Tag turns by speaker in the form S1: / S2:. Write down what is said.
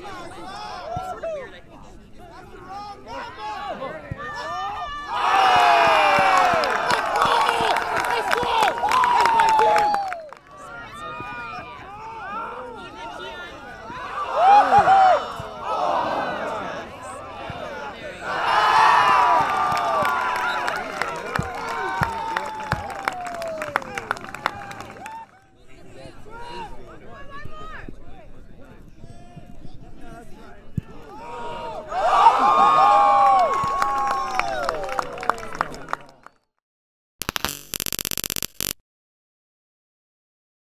S1: Yeah,